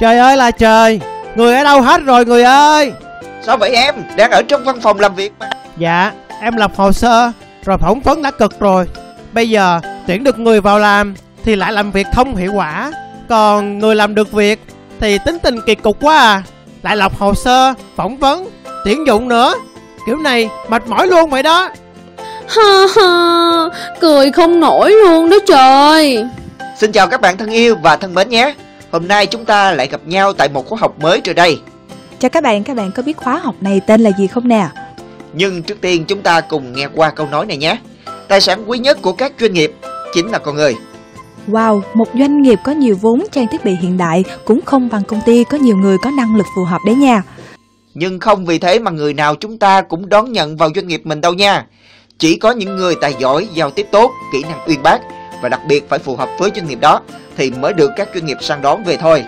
Trời ơi là trời. Người ở đâu hết rồi người ơi? Sao vậy em? Đang ở trong văn phòng làm việc mà. Dạ em lập hồ sơ Rồi phỏng vấn đã cực rồi. Bây giờ tuyển được người vào làm Thì lại làm việc không hiệu quả. Còn người làm được việc Thì tính tình kỳ cục quá à. Lại lập hồ sơ Phỏng vấn Tuyển dụng nữa. Kiểu này mệt mỏi luôn vậy đó. Ha ha, cười không nổi luôn đó trời. Xin chào các bạn thân yêu và thân mến nhé Hôm nay chúng ta lại gặp nhau tại một khóa học mới rồi đây Chào các bạn, các bạn có biết khóa học này tên là gì không nè? Nhưng trước tiên chúng ta cùng nghe qua câu nói này nhé Tài sản quý nhất của các doanh nghiệp chính là con người Wow, một doanh nghiệp có nhiều vốn trang thiết bị hiện đại cũng không bằng công ty có nhiều người có năng lực phù hợp đấy nha. Nhưng không vì thế mà người nào chúng ta cũng đón nhận vào doanh nghiệp mình đâu nha Chỉ có những người tài giỏi, giao tiếp tốt, kỹ năng uyên bác và đặc biệt phải phù hợp với doanh nghiệp đó, Thì mới được các doanh nghiệp săn đón về thôi.